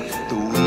tu